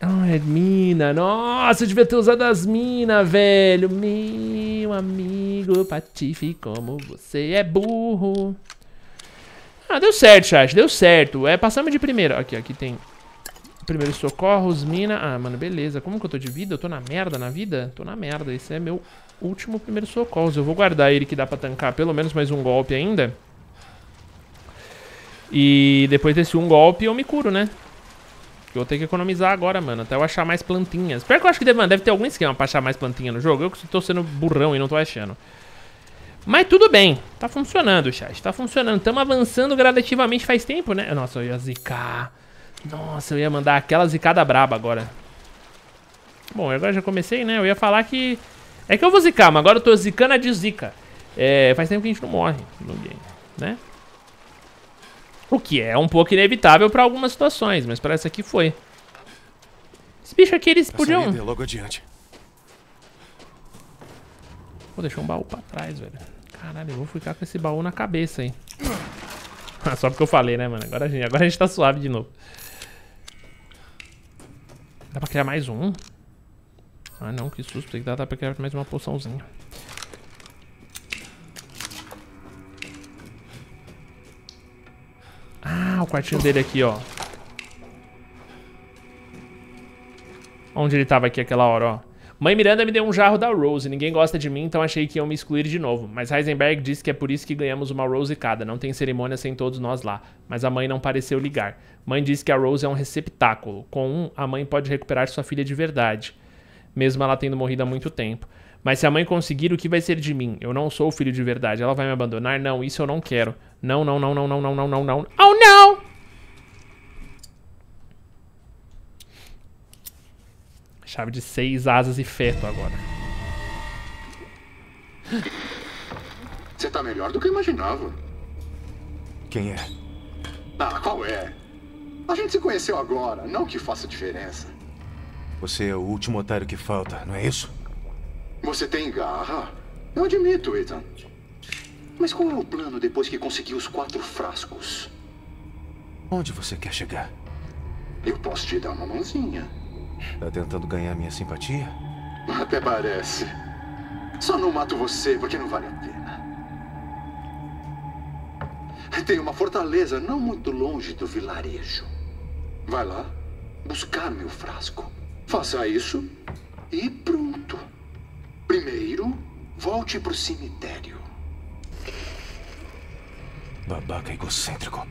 Ah, é mina. Nossa, eu devia ter usado as minas, velho. Meu amigo Patife, como você é burro. Ah, deu certo, chat. Deu certo. É, passamos de primeira. Aqui, aqui tem primeiros socorros, mina. Ah, mano, beleza. Como que eu tô de vida? Eu tô na merda na vida? Tô na merda. Esse é meu último primeiro socorros. Eu vou guardar ele que dá pra tancar pelo menos mais um golpe ainda. E depois desse um golpe eu me curo, né? Eu vou ter que economizar agora, mano, até eu achar mais plantinhas. Pior que eu acho que deve, mano, deve ter algum esquema pra achar mais plantinha no jogo. Eu que tô sendo burrão e não tô achando. Mas tudo bem, tá funcionando, chat, tá funcionando. Tamo avançando gradativamente faz tempo, né? Nossa, eu ia zicar. Nossa, eu ia mandar aquela zicada braba agora. Bom, agora já comecei, né? Eu ia falar que... É que eu vou zicar, mas agora eu tô zicando a de zica. É, faz tempo que a gente não morre no game, né? O que é um pouco inevitável pra algumas situações, mas pra essa aqui foi. Esse bicho aqui, eles podiam... Logo adiante. Vou deixar um baú pra trás, velho. Caralho, eu vou ficar com esse baú na cabeça, hein. Só porque eu falei, né, mano? Agora a gente, agora a gente tá suave de novo. Dá pra criar mais um? Ah, não, que susto. Tem que dar pra criar mais uma poçãozinha. Quartinho dele aqui, ó. Onde ele tava aqui aquela hora, ó. Mãe Miranda me deu um jarro da Rose. Ninguém gosta de mim, então achei que iam me excluir de novo. Mas Heisenberg disse que é por isso que ganhamos uma Rose cada. Não tem cerimônia sem todos nós lá. Mas a mãe não pareceu ligar. Mãe disse que a Rose é um receptáculo. Com um, a mãe pode recuperar sua filha de verdade. Mesmo ela tendo morrido há muito tempo. Mas se a mãe conseguir, o que vai ser de mim? Eu não sou o filho de verdade. Ela vai me abandonar? Não, isso eu não quero. Não, não, não, não, não, não, não, não, não. Oh, não! Chave de seis asas e feto agora. Você tá melhor do que eu imaginava. Quem é? Ah, qual é? A gente se conheceu agora, não que faça diferença. Você é o último otário que falta, não é isso? Você tem garra. Eu admito, Ethan. Mas qual é o plano depois que conseguir os quatro frascos? Onde você quer chegar? Eu posso te dar uma mãozinha. Tá tentando ganhar minha simpatia? Até parece. Só não mato você porque não vale a pena. Tem uma fortaleza não muito longe do vilarejo. Vai lá, buscar meu frasco. Faça isso e pronto. Primeiro, volte pro cemitério. Babaca egocêntrico.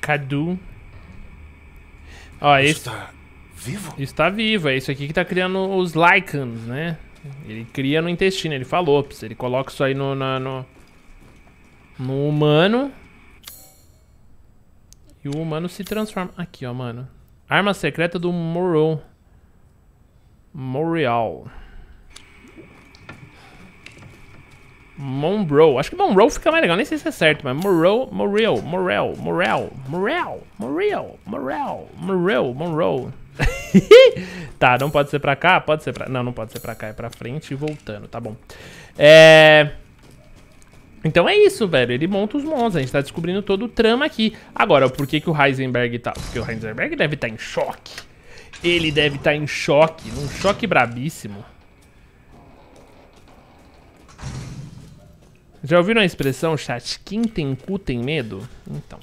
Cadu. Ó, Isso esse tá vivo? está vivo. É isso aqui que tá criando os Lycans, né? Ele cria no intestino, ele falou. Ele coloca isso aí no, na- no, no humano. E o humano se transforma. Aqui, ó, mano. Arma secreta do Morrow. Montreal. Monroe. Acho que Monroe fica mais legal. Nem sei se é certo, mas Monroe, Morel, Morel, Morel, Morel, Morel, Morel, Morel, Monroe. tá, não pode ser pra cá? Pode ser pra... Não, não pode ser pra cá. É pra frente e voltando, tá bom. É... Então é isso, velho. Ele monta os monstros. A gente tá descobrindo todo o trama aqui. Agora, por que, que o Heisenberg tá... Porque o Heisenberg deve estar em choque. Ele deve estar em choque. Num choque brabíssimo. Já ouviram a expressão, chat? Quem tem cu tem medo? Então.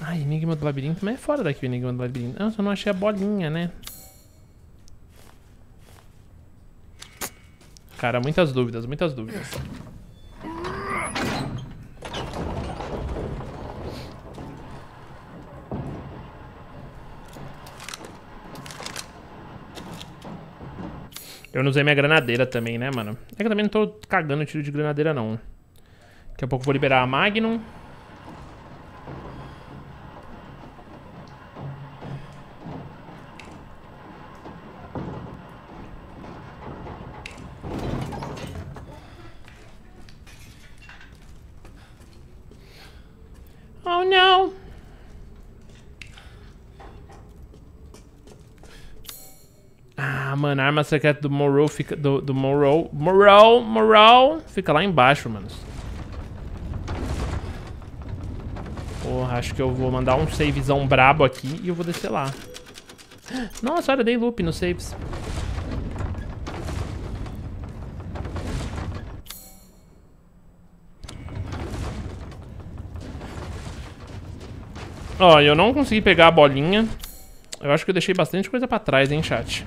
Ai, Enigma do Labirinto. Mas é fora daqui o Enigma do Labirinto. Não, só não achei a bolinha, né? Cara, muitas dúvidas, muitas dúvidas. Eu não usei minha granadeira também, né, mano? É que eu também não tô cagando tiro de granadeira, não. Daqui a pouco eu vou liberar a Magnum. Oh, não. Ah, mano, a arma secreta do Morrow fica. Do, do Morrow. Morrow, Morrow. Fica lá embaixo, mano. Porra, acho que eu vou mandar um savezão brabo aqui e eu vou descer lá. Nossa, olha, dei loop nos saves. Ó, eu não consegui pegar a bolinha. Eu acho que eu deixei bastante coisa pra trás, hein, chat.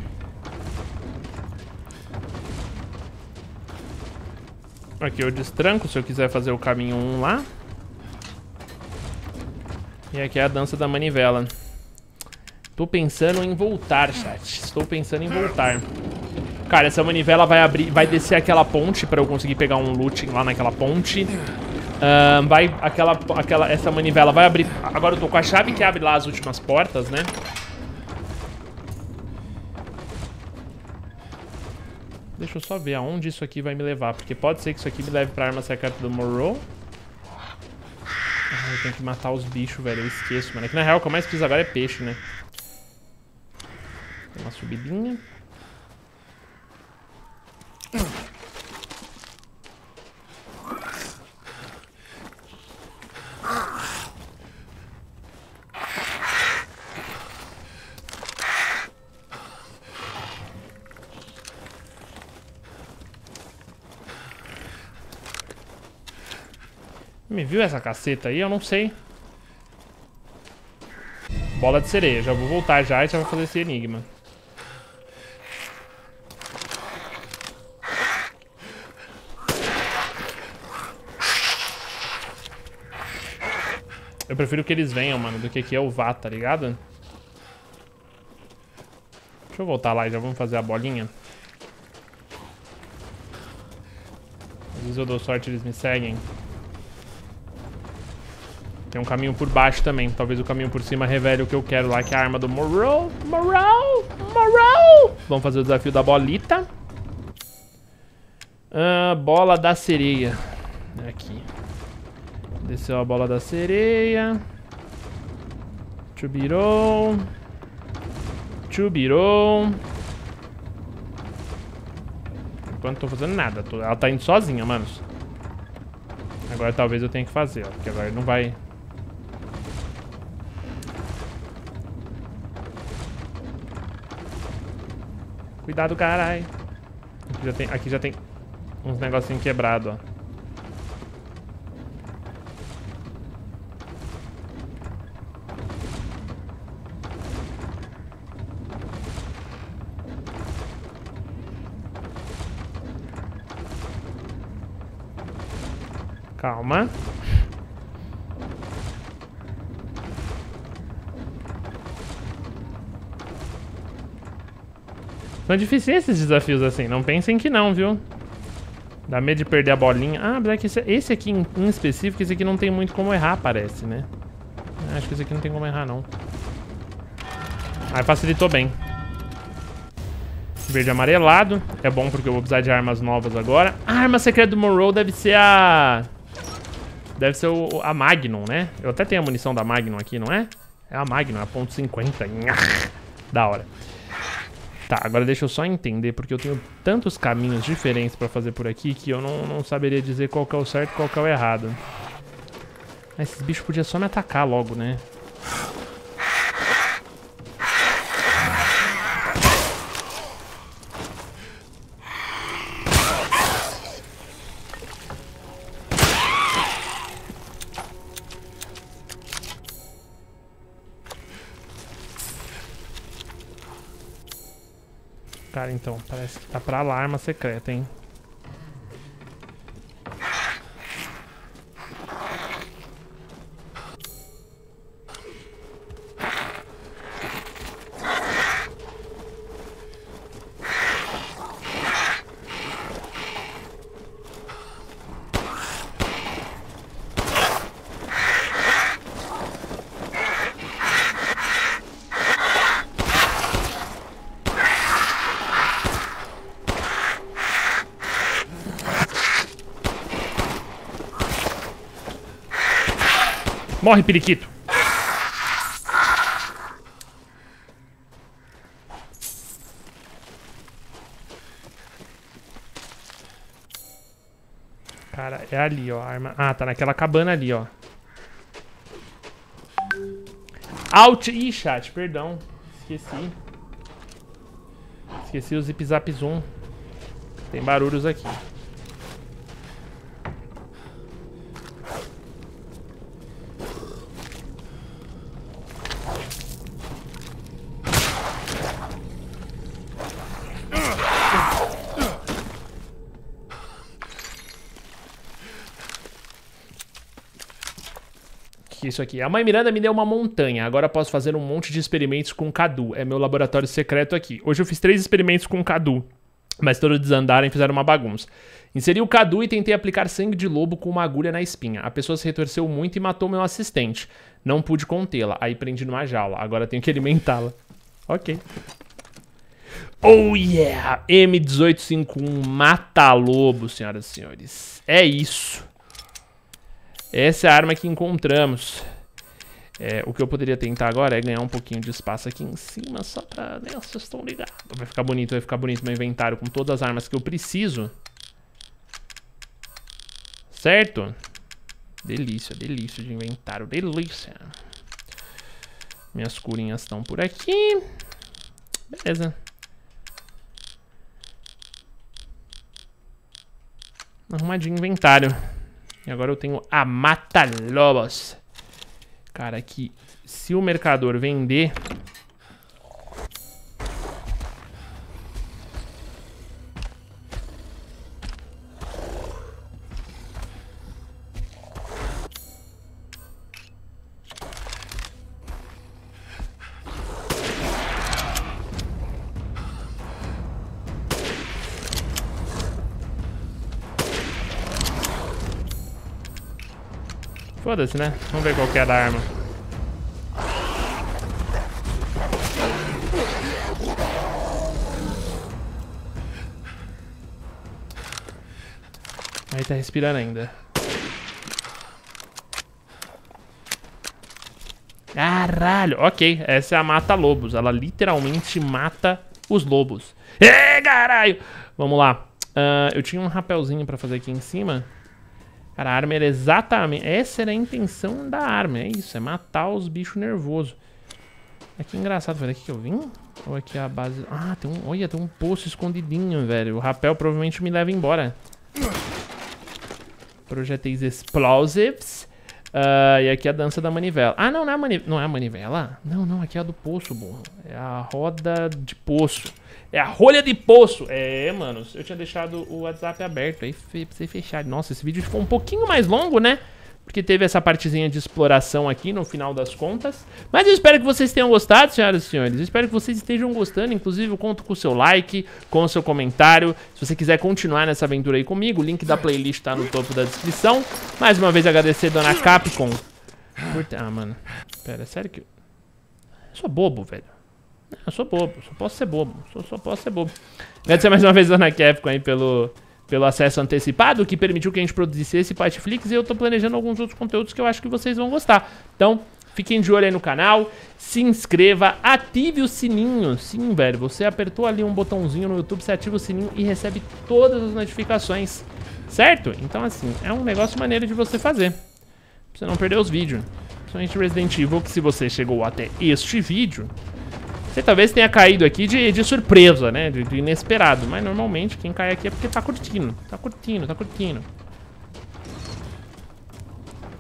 Aqui eu destranco se eu quiser fazer o caminho 1 lá. E aqui é a dança da manivela. Tô pensando em voltar, chat. Estou pensando em voltar. Cara, essa manivela vai abrir, vai descer aquela ponte pra eu conseguir pegar um loot lá naquela ponte. Vai, aquela, aquela, essa manivela vai abrir... Agora eu tô com a chave que abre lá as últimas portas, né? Deixa eu só ver aonde isso aqui vai me levar. Porque pode ser que isso aqui me leve pra arma secreta do Morrow. Ah, eu tenho que matar os bichos, velho. Eu esqueço, mano. Aqui na real o que eu mais preciso agora é peixe, né? Tem uma subidinha. Me viu essa caceta aí? Eu não sei. Bola de sereia. Já vou voltar já e já vou fazer esse enigma. Eu prefiro que eles venham, mano, do que que eu vá, tá ligado? Deixa eu voltar lá e já vamos fazer a bolinha. Às vezes eu dou sorte e eles me seguem. Tem um caminho por baixo também. Talvez o caminho por cima revele o que eu quero lá, que é a arma do Morrow. Morrow! Morrow! Vamos fazer o desafio da bolita. Ah, bola da sereia. Aqui. Desceu a bola da sereia. Chubirou. Chubirou. Enquanto não tô fazendo nada. Ela tá indo sozinha, manos. Agora talvez eu tenha que fazer, ó. Porque agora não vai... Cuidado, carai. Aqui já tem, aqui já tem uns negocinhos quebrados, ó. Calma. São difíceis esses desafios assim, não pensem que não, viu? Dá medo de perder a bolinha. Ah, é que esse, esse aqui em, em, específico, esse aqui não tem muito como errar, parece, né? Acho que esse aqui não tem como errar, não. Aí facilitou bem. Verde amarelado. É bom porque eu vou precisar de armas novas agora. A arma secreta do Monroe deve ser a... Deve ser o, a Magnum, né? Eu até tenho a munição da Magnum aqui, não é? É a Magnum, a ponto .50. Da hora. Tá, agora deixa eu só entender, porque eu tenho tantos caminhos diferentes pra fazer por aqui que eu não, não saberia dizer qual que é o certo e qual que é o errado. Mas esses bichos podiam só me atacar logo, né? Então, parece que tá pra alarma secreta, hein? Morre, periquito. Cara, é ali, ó. Arma... Ah, tá naquela cabana ali, ó. Alt. Ih, chat, perdão. Esqueci. Esqueci o zip zap zoom. Tem barulhos aqui. Isso aqui? A mãe Miranda me deu uma montanha. Agora posso fazer um monte de experimentos com Cadu. É meu laboratório secreto aqui. Hoje eu fiz três experimentos com Cadu. Mas todos desandaram e fizeram uma bagunça. Inseri o Cadu e tentei aplicar sangue de lobo com uma agulha na espinha. A pessoa se retorceu muito e matou meu assistente. Não pude contê-la. Aí prendi numa jaula. Agora tenho que alimentá-la. Ok. Oh yeah! M1851 mata lobo, senhoras e senhores. É isso. Essa é a arma que encontramos. É, o que eu poderia tentar agora é ganhar um pouquinho de espaço aqui em cima, só pra... Né, vocês estão ligados. Vai ficar bonito, vai ficar bonito meu inventário com todas as armas que eu preciso. Certo? Delícia, delícia de inventário, delícia. Minhas curinhas estão por aqui. Beleza. Arrumadinho inventário. E agora eu tenho a Mata Lobos. Cara, que se o mercador vender... Foda-se, né? Vamos ver qual que é da arma. Aí tá respirando ainda. Caralho, ok. Essa é a mata-lobos. Ela literalmente mata os lobos. Ê, caralho! Vamos lá. Uh, eu tinha um rapelzinho pra fazer aqui em cima. Cara, a arma era exatamente... Essa era a intenção da arma, é isso, é matar os bichos nervosos. É engraçado, foi daqui que eu vim? Ou aqui a base... Ah, tem um... Olha, tem um poço escondidinho, velho. O rapel provavelmente me leva embora. Projéteis explosives. Uh, e aqui a dança da manivela. Ah, não, não é manivela. Não é a manivela? Não, não, aqui é a do poço, burro. É a roda de poço. É a rolha de poço. É, mano, eu tinha deixado o WhatsApp aberto aí você fechar. Nossa, esse vídeo ficou um pouquinho mais longo, né? Porque teve essa partezinha de exploração aqui no final das contas. Mas eu espero que vocês tenham gostado, senhoras e senhores. Eu espero que vocês estejam gostando. Inclusive, eu conto com o seu like, com o seu comentário. Se você quiser continuar nessa aventura aí comigo, o link da playlist tá no topo da descrição. Mais uma vez agradecer Dona Capcom. Por... Ah, mano. Pera, sério que... Eu sou bobo, velho. Eu sou bobo, só posso ser bobo. Só, só posso ser bobo. Agradecer mais uma vez a Dona Capcom aí pelo, pelo acesso antecipado, que permitiu que a gente produzisse esse Patflix. E eu tô planejando alguns outros conteúdos que eu acho que vocês vão gostar. Então, fiquem de olho aí no canal. Se inscreva, ative o sininho. Sim, velho, você apertou ali um botãozinho no YouTube, você ativa o sininho e recebe todas as notificações. Certo? Então, assim, é um negócio maneiro de você fazer. Pra você não perder os vídeos. Principalmente Resident Evil, que se você chegou até este vídeo, você talvez tenha caído aqui de, de surpresa, né? De, de, inesperado. Mas normalmente quem cai aqui é porque tá curtindo. Tá curtindo, tá curtindo.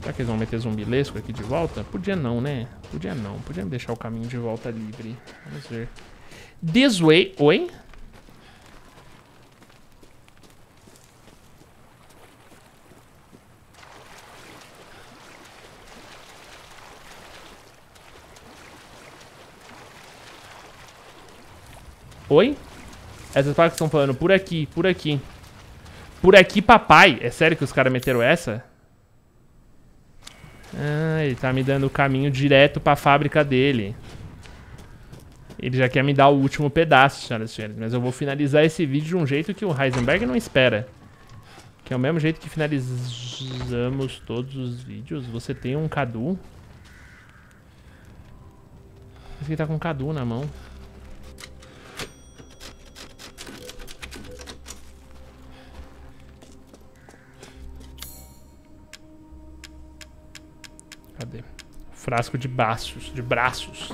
Será que eles vão meter zumbilesco aqui de volta? Podia não, né? Podia não. Podia deixar o caminho de volta livre. Vamos ver. This way... Oi? Oi? Essas placas estão falando por aqui, por aqui. Por aqui, papai. É sério que os caras meteram essa? Ah, ele tá me dando o caminho direto pra fábrica dele. Ele já quer me dar o último pedaço, senhoras e senhores. Mas eu vou finalizar esse vídeo de um jeito que o Heisenberg não espera. Que é o mesmo jeito que finalizamos todos os vídeos. Você tem um Cadu. Esse aqui tá com um Cadu na mão. Frasco de braços, de braços.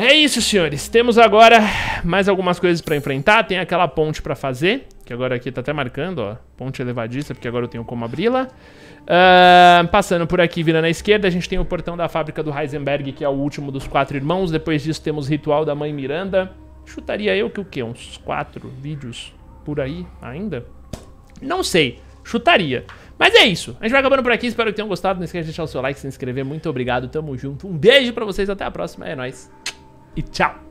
É isso, senhores. Temos agora mais algumas coisas pra enfrentar. Tem aquela ponte pra fazer, que agora aqui tá até marcando, ó. Ponte elevadiça, porque agora eu tenho como abri-la. Uh, passando por aqui, virando à esquerda, a gente tem o portão da fábrica do Heisenberg, que é o último dos quatro irmãos. Depois disso temos o ritual da mãe Miranda. Chutaria eu que o quê? Uns quatro vídeos por aí ainda? Não sei. Chutaria. Mas é isso. A gente vai acabando por aqui. Espero que tenham gostado. Não esqueça de deixar o seu like, se inscrever. Muito obrigado. Tamo junto. Um beijo pra vocês. Até a próxima. É nóis. E tchau.